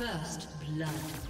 First blood.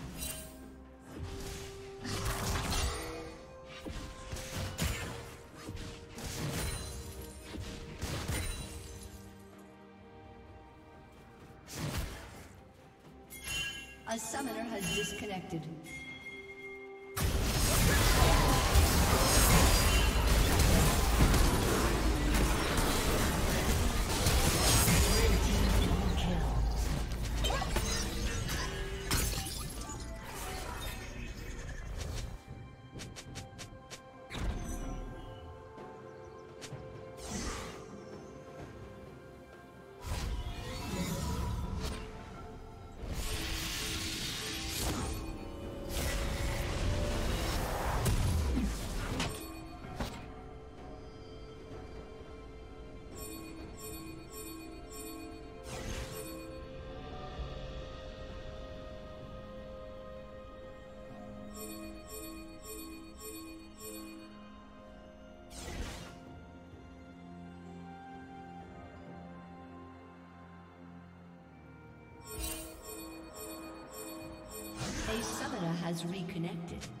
Reconnected.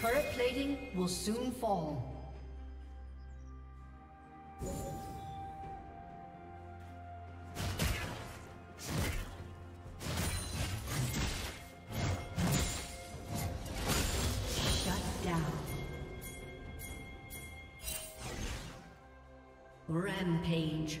Turret plating will soon fall. Shut down. Rampage.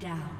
Down.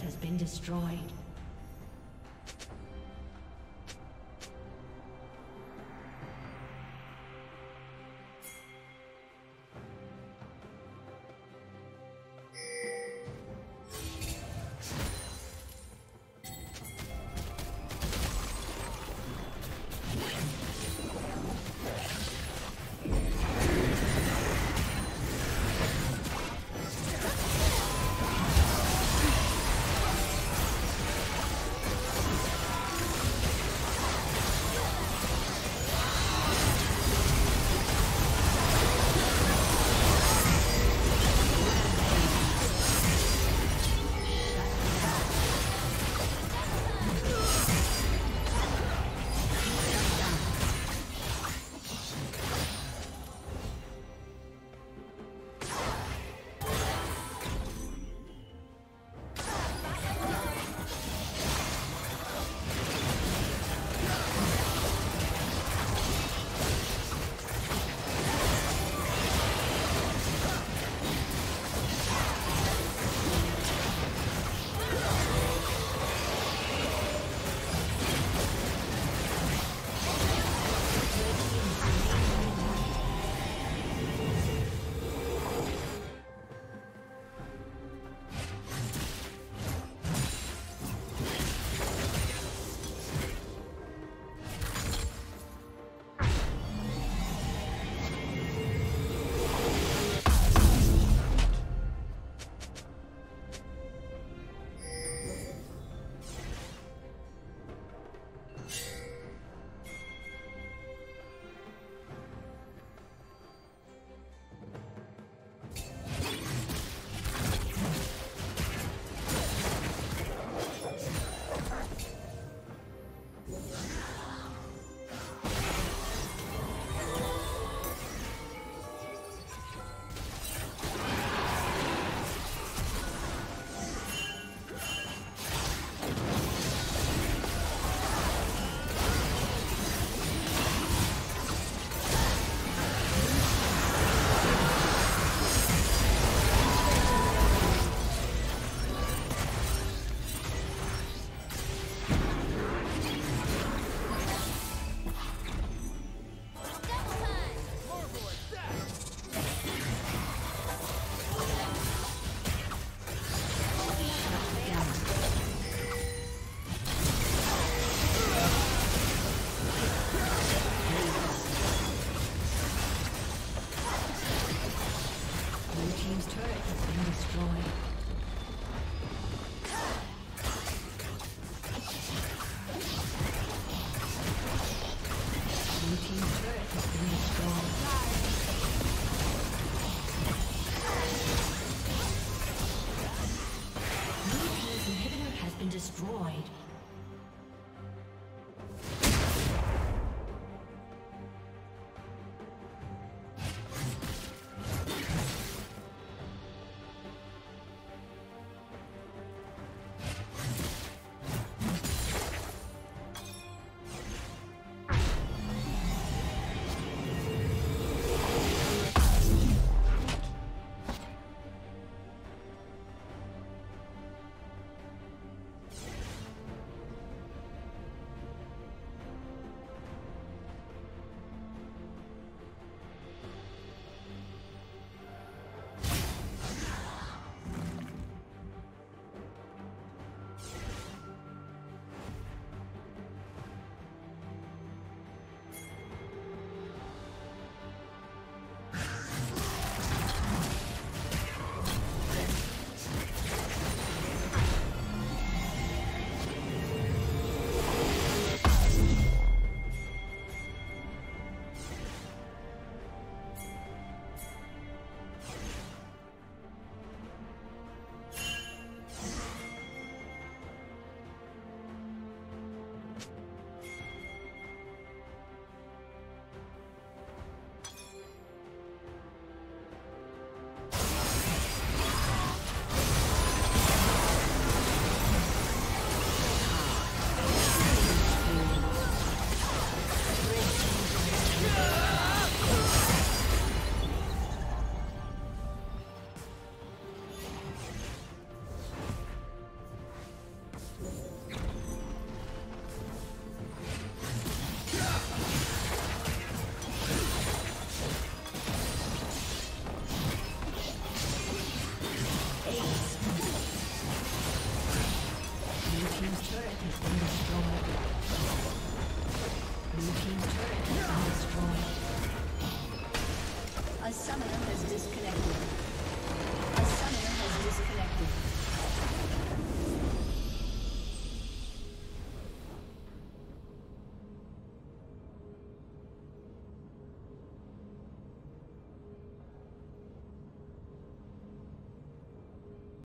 Has been destroyed.